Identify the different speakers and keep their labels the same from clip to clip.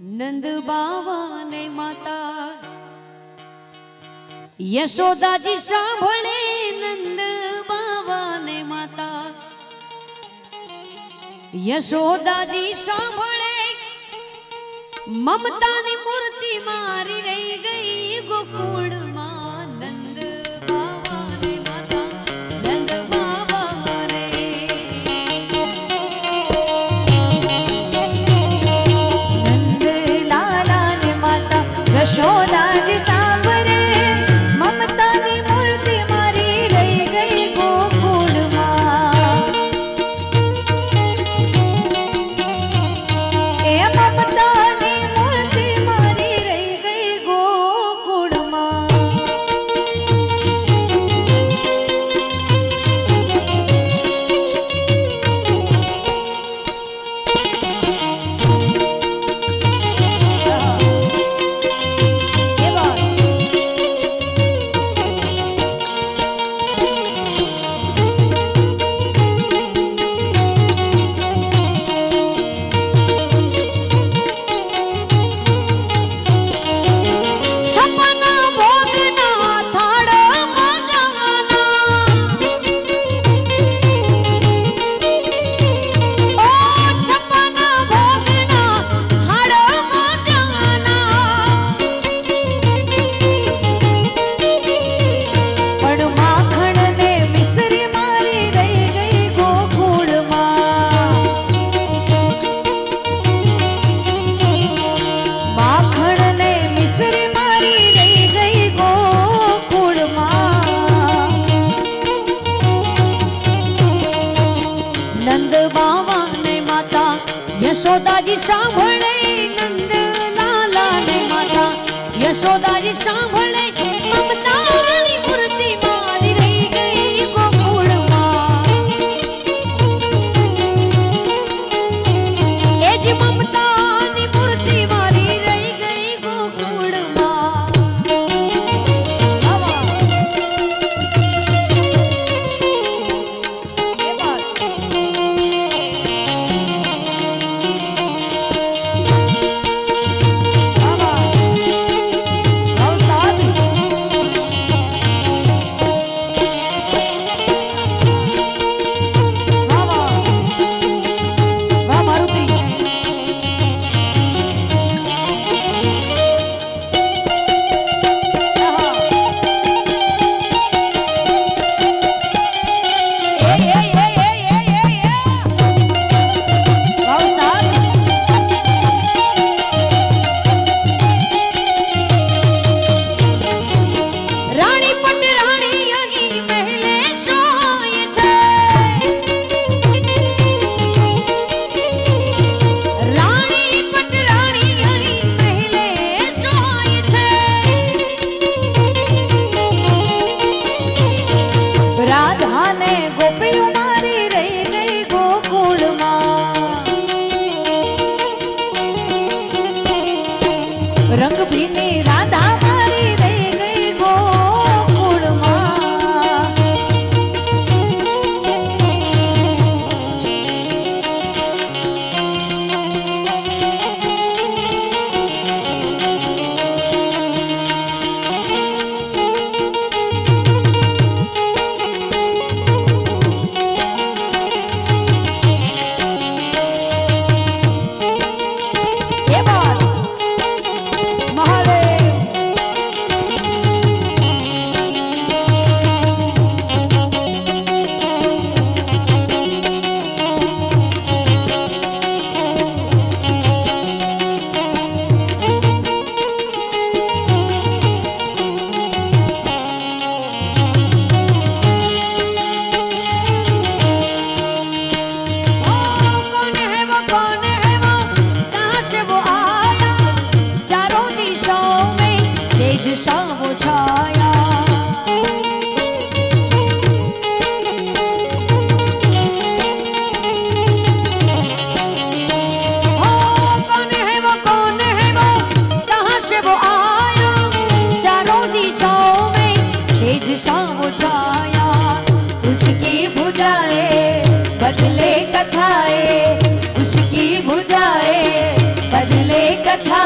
Speaker 1: નંદ બાવા ને માતા યશોદાજી સાંભળે નંદ બાવા
Speaker 2: ને માતા યશોદાજી સાંભળે મમતાની મૂર્તિ મારી રહી ગઈ
Speaker 1: ગોકુળ યશોદાજી સાંભળે નંદ લાલા ને માતા યશોદાજી સાંભળે hey, hey. सा
Speaker 2: हाँ, वो
Speaker 1: छाया सा वो छाया
Speaker 2: उसकी बुझाए बदले कथाए। उसकी बुझाए बदले
Speaker 1: कथा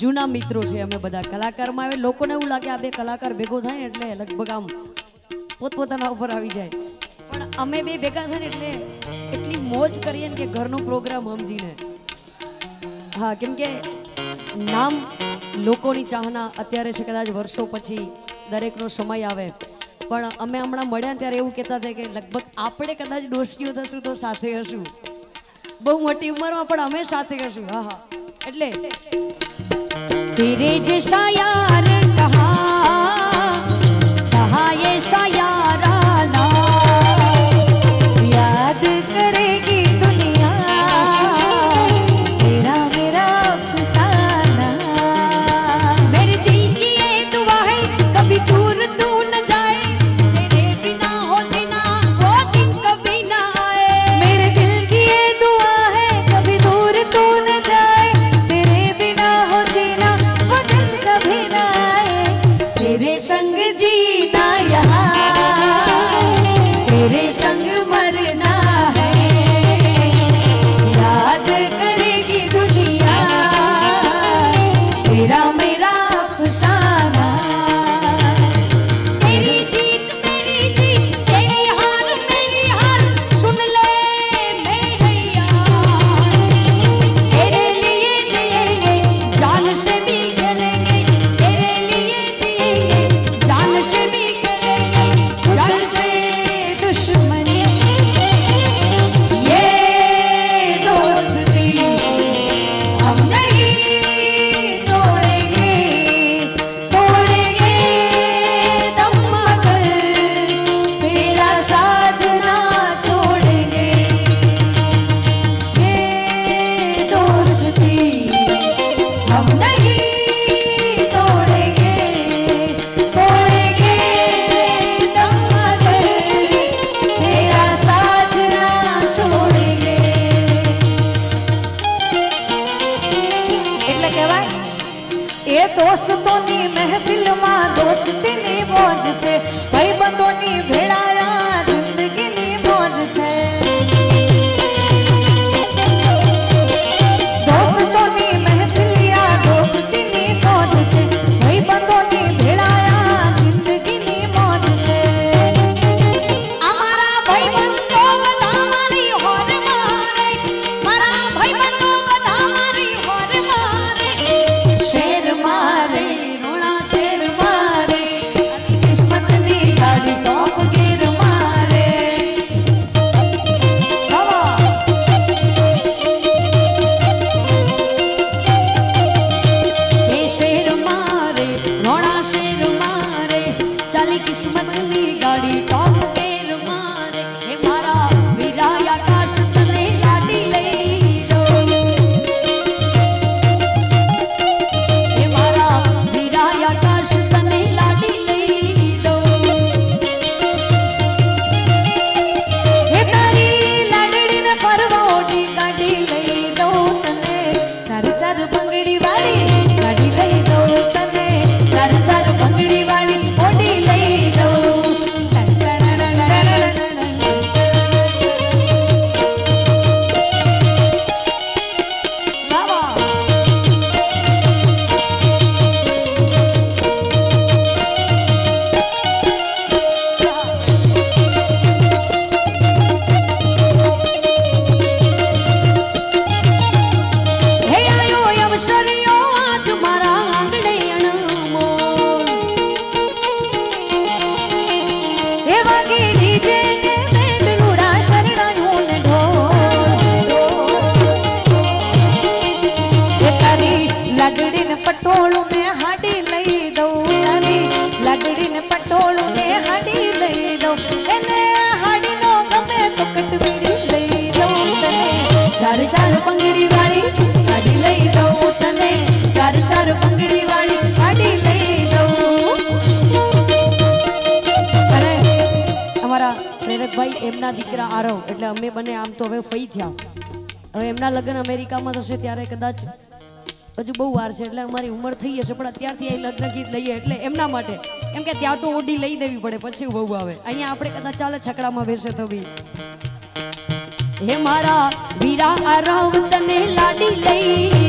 Speaker 1: જૂના મિત્રો છે, અમે બધા કલાકારમાં આવે લોકોને એવું લાગે આ બે કલાકાર ભેગો થાય ને એટલે લગભગ આમ પોતપોતાના ઉપર આવી જાય. પણ અમે બે ભેગા થાય એટલે એટલી મોજ કરીએ ને કે ઘરનો પ્રોગ્રામ સમજીને. હા, કેમ કે નામ લોકોની ચાહના અત્યારે છે, કદાચ વર્ષો પછી દરેકનો સમય આવે. પણ અમે હમણાં મળ્યા ત્યારે એવું કહેતા હતા કે લગભગ આપણે કદાચ ડોસીઓ થશું તો સાથે હશું. બહુ મોટી ઉંમરમાં પણ અમે સાથે હશું. હા હા. એટલે फिर जिशायार कहा कहा ये એમના દીકરા આરવ, એટલે અમે બંને આમ તો હવે ફઈ થયા. હવે એમના લગ્ન અમેરિકામાં થશે ત્યારે કદાચ હજુ બહુ વાર છે, એટલે અમારી ઉંમર થઈ જશે પણ અત્યારથી અહીં લગ્ન ગીત લઈએ, એટલે એમના માટે. એમ કે ત્યાં તો ઓડી લઈ દેવી પડે, પછી બહુ આવે. અહીંયા આપણે કદાચ ચાલે છકડામાં બેસે તો બી. હે મારા વીરા આરવ, તને લાડી લઈ